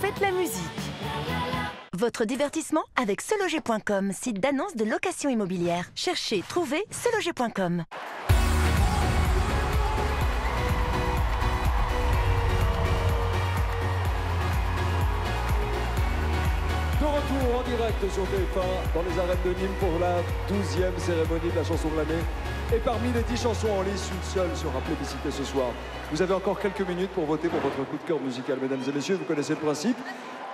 faites la musique. Votre divertissement avec seloger.com, site d'annonce de location immobilière. Cherchez, trouvez seloger.com. De retour en direct sur TF1 dans les arènes de Nîmes pour la 12e cérémonie de la chanson de l'année. Et parmi les 10 chansons en lice, une seule sera plébiscitée ce soir. Vous avez encore quelques minutes pour voter pour votre coup de cœur musical, mesdames et messieurs. Vous connaissez le principe.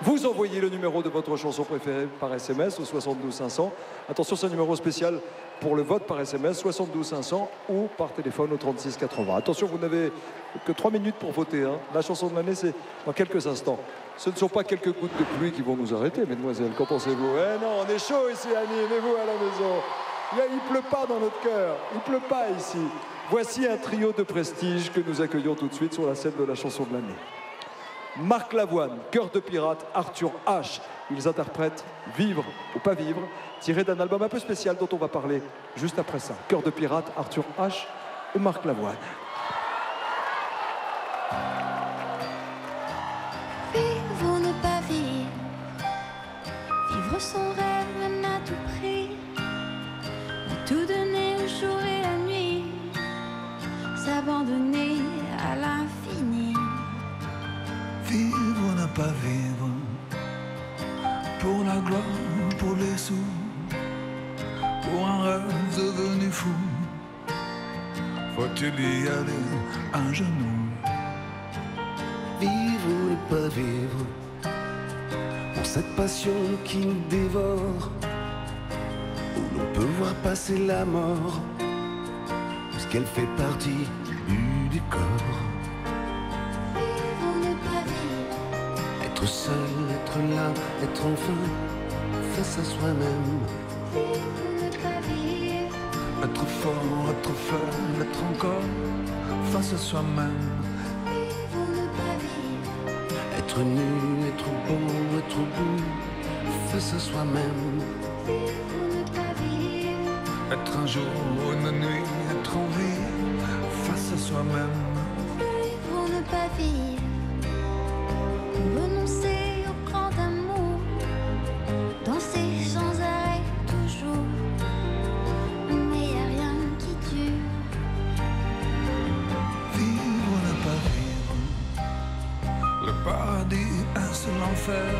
Vous envoyez le numéro de votre chanson préférée par SMS au 72 500. Attention, c'est un numéro spécial pour le vote par SMS 72 500 ou par téléphone au 36 80. Attention, vous n'avez que 3 minutes pour voter. hein. La chanson de l'année, c'est dans quelques instants. Ce ne sont pas quelques gouttes de pluie qui vont nous arrêter, mesdemoiselles. Qu'en pensez-vous? Eh non, on est chaud ici Nîmes, et vous à la maison Il pleut pas dans notre cœur, il pleut pas ici. Voici un trio de prestige que nous accueillons tout de suite sur la scène de la chanson de l'année. Marc Lavoine, Cœur de pirate, Arthur H. Ils interprètent Vivre ou pas vivre, tiré d'un album un peu spécial dont on va parler juste après ça. Cœur de pirate, Arthur H. et Marc Lavoine? Vivre ou rêve tout donner le jour et la nuit, s'abandonner à l'infini. Vivre ou ne pas vivre. Pour la gloire, pour les sous. Pour un rêve devenu fou. Faut-il y aller à genoux? Vivre ou ne pas vivre. Pour cette passion qui nous dévore Où l'on peut voir passer la mort Puisqu'elle fait partie du décor. Être seul, être là, être enfin face à soi-même. Être fort, être faible, être encore face à soi-même. Être nu, être bon, être beau face à soi-même ou Être un jour, une nuit, être en vie face à soi-même. Vivre ou ne pas vivre, renoncer au grand amour, danser sans arrêt toujours, mais y a rien qui dure. Vivre ou ne pas vivre. Le paradis, est-ce l'enfer?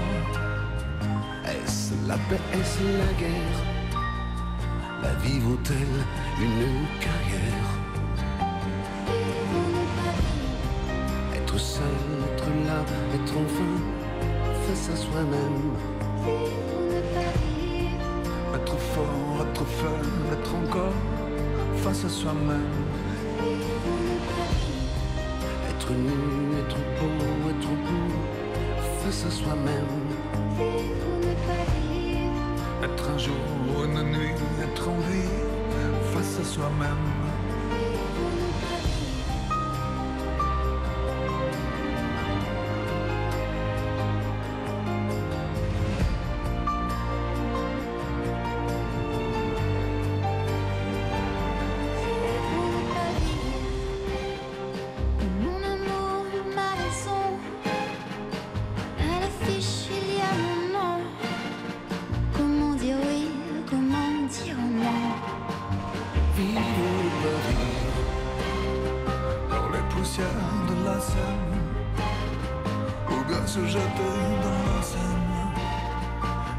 Est-ce la paix, est-ce la guerre? La vie vaut-elle une carrière? Être seul, être là, être enfin face à soi-même. Être fort, être faible, être encore face à soi-même. Être nu, être beau, être beau face à soi-même. Être un jour, une nuit, vie face à soi-même De la Ou bien se jeter dans la Seine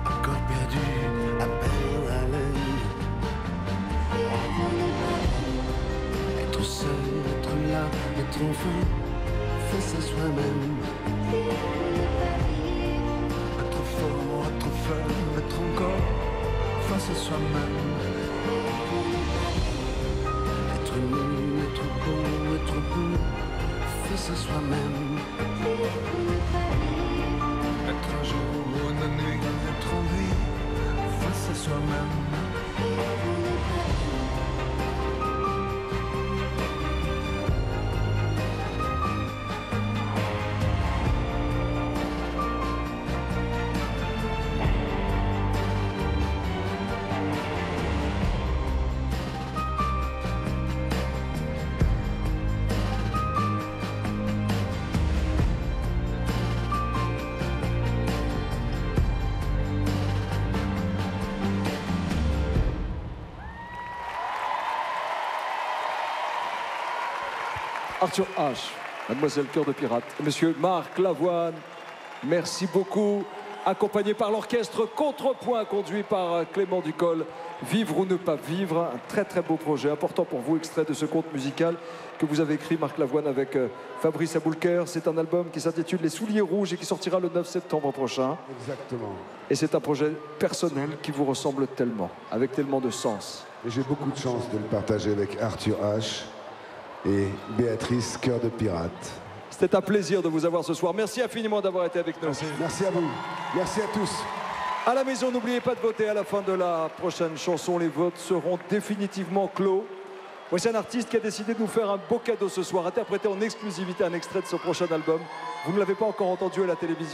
Un corps perdu, à peine pas vivre. Être seul, être là, être enfin face à soi-même. Être fort, être faible, être encore face à soi-même. Être nu, être beau, être beau face à soi-même Arthur H, Mademoiselle Cœur de Pirate, Monsieur Marc Lavoine, merci beaucoup. Accompagné par l'orchestre Contrepoint, conduit par Clément Ducol. Vivre ou ne pas vivre, un très très beau projet, important pour vous, extrait de ce conte musical que vous avez écrit, Marc Lavoine, avec euh, Fabrice Aboulker. C'est un album qui s'intitule Les Souliers Rouges et qui sortira le 9 septembre prochain. Exactement. Et c'est un projet personnel qui vous ressemble tellement, avec tellement de sens. Et j'ai beaucoup de chance de le partager avec Arthur H. et Béatrice Cœur de Pirate. C'était un plaisir de vous avoir ce soir. Merci infiniment d'avoir été avec nous. Merci à vous. Merci à tous. À la maison, n'oubliez pas de voter à la fin de la prochaine chanson. Les votes seront définitivement clos. Voici un artiste qui a décidé de nous faire un beau cadeau ce soir, interpréter en exclusivité un extrait de son prochain album. Vous ne l'avez pas encore entendu à la télévision.